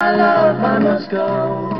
I love, I must go.